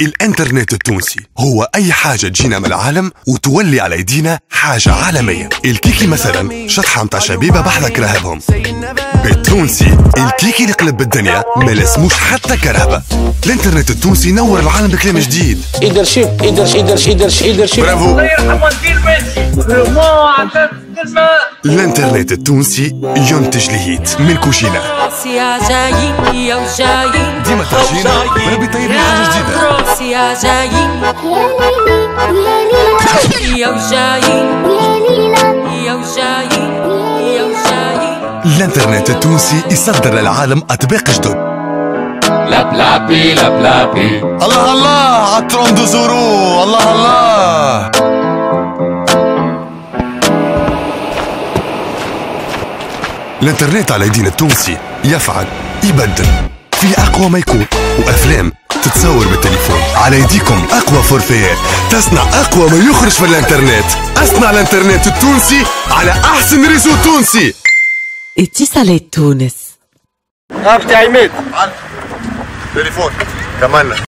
الإنترنت التونسي هو أي حاجة تجينا من العالم وتولي على ايدينا حاجة عالمية. الكيكي مثلا شطحة متاع شبيبة بحذا كراهبهم بالتونسي الكيكي اللي قلب الدنيا ما لسموش حتى كرهبة. الإنترنت التونسي نور العالم بكلام جديد. ايدرشيب ايدرشيب ايدرشيب ايدرشيب برافو. الله يرحم والدين ميسي. ما عندك كلمة الإنترنت التونسي ينتج لهيت من كوشينا ديما روسيا جايين يا وجايين يا وجايين يا وجايين الانترنت التونسي يصدر للعالم أطباق جدد. لاب لابي لاب لابي الله الله عالترون دو زورو الله الله. الانترنت على يدين التونسي يفعل يبدل. في أقوى ما يكون وأفلام. تتصور بالتليفون. على يديكم أقوى فورفيات تصنع أقوى ما يخرج في الإنترنت. أصنع الإنترنت التونسي على أحسن réseau تونسي. اتصالات تونس بتاع عماد تليفون كملنا